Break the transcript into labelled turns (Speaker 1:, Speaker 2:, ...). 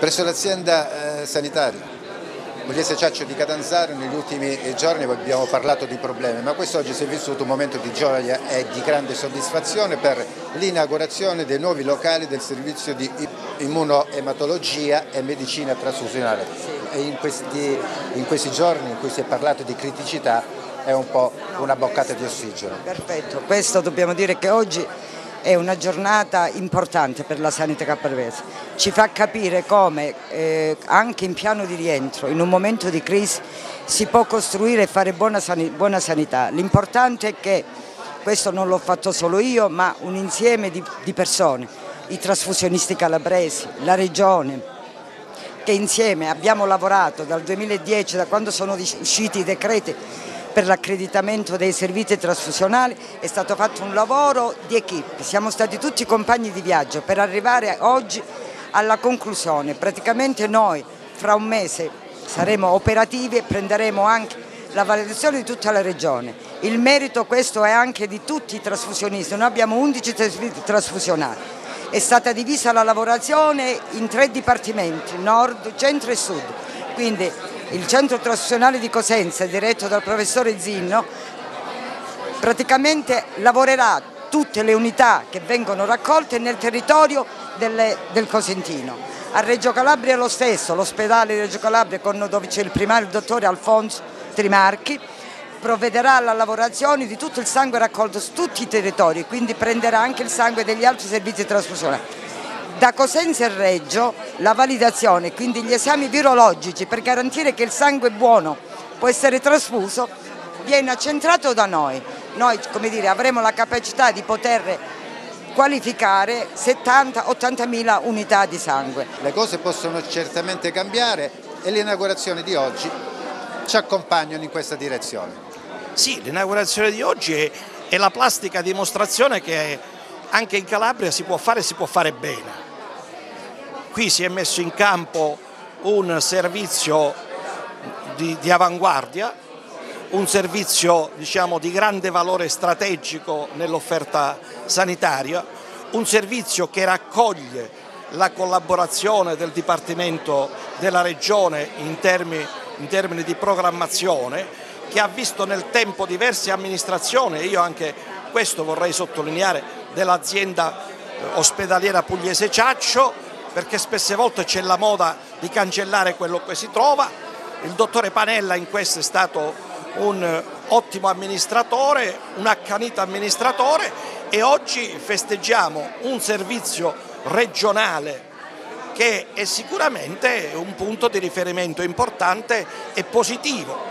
Speaker 1: Presso l'azienda eh, sanitaria Pugliese Ciaccio di Catanzaro negli ultimi giorni abbiamo parlato di problemi, ma quest'oggi si è vissuto un momento di gioia e di grande soddisfazione per l'inaugurazione dei nuovi locali del servizio di immunoematologia e medicina trasfusionale. E in questi, in questi giorni in cui si è parlato di criticità è un po' una boccata di ossigeno.
Speaker 2: Perfetto, questo dobbiamo dire che oggi è una giornata importante per la sanità caprese. Ci fa capire come eh, anche in piano di rientro, in un momento di crisi, si può costruire e fare buona, san buona sanità. L'importante è che, questo non l'ho fatto solo io, ma un insieme di, di persone, i trasfusionisti calabresi, la regione, che insieme abbiamo lavorato dal 2010, da quando sono usciti i decreti per l'accreditamento dei servizi trasfusionali è stato fatto un lavoro di equipe, siamo stati tutti compagni di viaggio per arrivare oggi alla conclusione. Praticamente noi fra un mese saremo operativi e prenderemo anche la validazione di tutta la regione. Il merito questo è anche di tutti i trasfusionisti, noi abbiamo 11 servizi trasfusionali. È stata divisa la lavorazione in tre dipartimenti, nord, centro e sud. Quindi il centro trasfusionale di Cosenza, diretto dal professore Zinno, praticamente lavorerà tutte le unità che vengono raccolte nel territorio delle, del Cosentino. A Reggio Calabria lo stesso, l'ospedale Reggio Calabria con, dove c'è il primario il dottore Alfonso Trimarchi, provvederà alla lavorazione di tutto il sangue raccolto su tutti i territori, quindi prenderà anche il sangue degli altri servizi trasfusionali da Cosenza e Reggio la validazione, quindi gli esami virologici per garantire che il sangue è buono può essere trasfuso, viene accentrato da noi. Noi dire, avremo la capacità di poter qualificare 70-80 mila unità di sangue.
Speaker 1: Le cose possono certamente cambiare e l'inaugurazione di oggi ci accompagnano in questa direzione.
Speaker 3: Sì, l'inaugurazione di oggi è, è la plastica dimostrazione che anche in Calabria si può fare e si può fare bene. Qui si è messo in campo un servizio di, di avanguardia, un servizio diciamo, di grande valore strategico nell'offerta sanitaria, un servizio che raccoglie la collaborazione del Dipartimento della Regione in termini, in termini di programmazione, che ha visto nel tempo diverse amministrazioni, e io anche questo vorrei sottolineare, dell'azienda ospedaliera pugliese Ciaccio, perché spesse volte c'è la moda di cancellare quello che si trova. Il dottore Panella in questo è stato un ottimo amministratore, un accanito amministratore e oggi festeggiamo un servizio regionale che è sicuramente un punto di riferimento importante e positivo